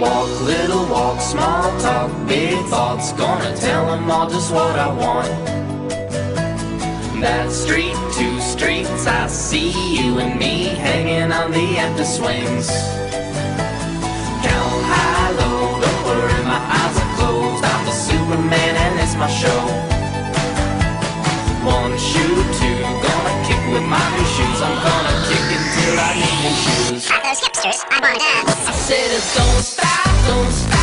Walk, little walk, small talk, big thoughts. Gonna tell them all just what I want. That street, two streets, I see you and me hanging on the empty swings. Count high, low, don't worry, my eyes are closed. I'm the Superman and it's my show. One shoe, two, gonna kick with my new shoes. I'm gonna kick until I need new shoes. At those hipsters, I wanna dance. I said, don't stop, don't stop.